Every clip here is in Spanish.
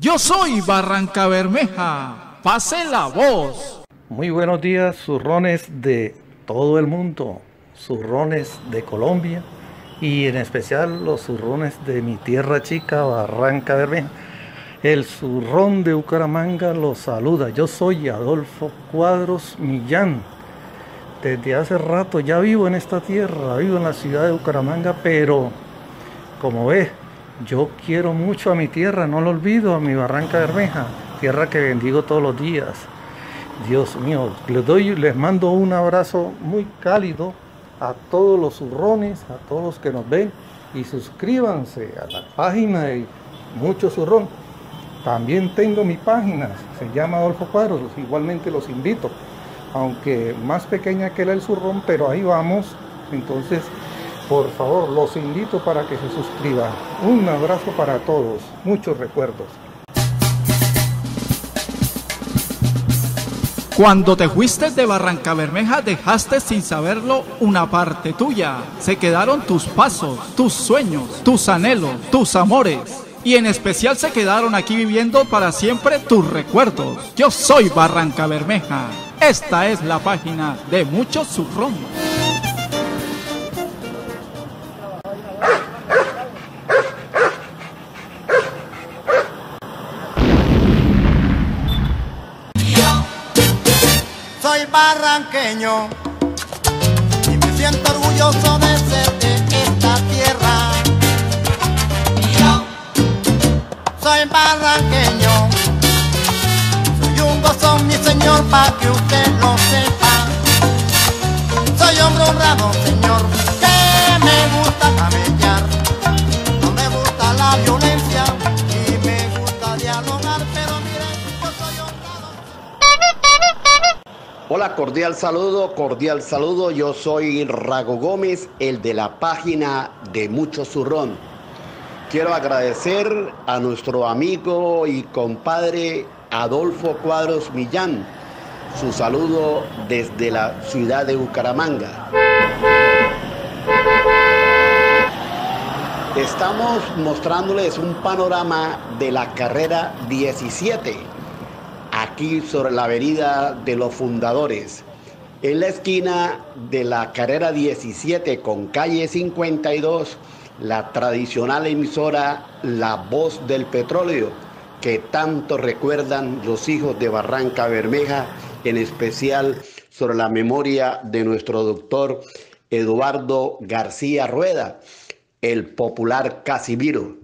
Yo soy Barranca Bermeja. Pase la voz. Muy buenos días, zurrones de todo el mundo, zurrones de Colombia y en especial los zurrones de mi tierra chica, Barranca Bermeja. El zurrón de Bucaramanga los saluda. Yo soy Adolfo Cuadros Millán. Desde hace rato ya vivo en esta tierra, vivo en la ciudad de Bucaramanga, pero como ve, yo quiero mucho a mi tierra, no lo olvido, a mi Barranca Bermeja, tierra que bendigo todos los días. Dios mío, les doy, les mando un abrazo muy cálido a todos los zurrones, a todos los que nos ven y suscríbanse a la página de Mucho Zurrón. También tengo mi página, se llama Adolfo Cuadros, igualmente los invito, aunque más pequeña que la del Zurrón, pero ahí vamos. Entonces, por favor, los invito para que se suscriban. Un abrazo para todos, muchos recuerdos. Cuando te fuiste de Barranca Bermeja dejaste sin saberlo una parte tuya. Se quedaron tus pasos, tus sueños, tus anhelos, tus amores. Y en especial se quedaron aquí viviendo para siempre tus recuerdos. Yo soy Barranca Bermeja. Esta es la página de muchos zurrón. Soy barranqueño y me siento orgulloso de ser de esta tierra. Soy barranqueño, soy un gozón, mi señor, para que usted lo sepa. Soy hombre honrado, señor, Hola, cordial saludo, cordial saludo. Yo soy Rago Gómez, el de la página de Mucho Zurrón. Quiero agradecer a nuestro amigo y compadre Adolfo Cuadros Millán su saludo desde la ciudad de Bucaramanga. Estamos mostrándoles un panorama de la carrera 17 sobre la avenida de los fundadores, en la esquina de la carrera 17 con calle 52, la tradicional emisora La Voz del Petróleo, que tanto recuerdan los hijos de Barranca Bermeja, en especial sobre la memoria de nuestro doctor Eduardo García Rueda, el popular Casimiro.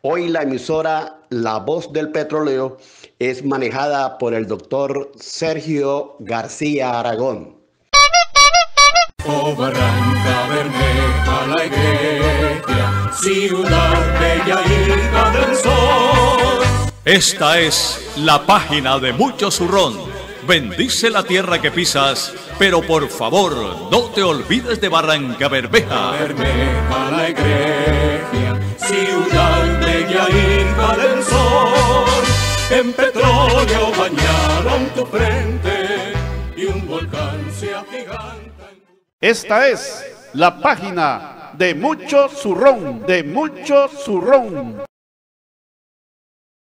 Hoy la emisora La Voz del Petróleo es manejada por el doctor Sergio García Aragón. Oh Barranca Bermeja, la iglesia, ciudad bella hija del sol. Esta es la página de Mucho Zurrón. Bendice la tierra que pisas, pero por favor no te olvides de Barranca Bermeja. Bermeja, la iglesia, ciudad bella hija del sol. En petróleo bañaron tu frente y un volcán se agiganta. Esta es la página de Mucho Zurrón, de Mucho Zurrón.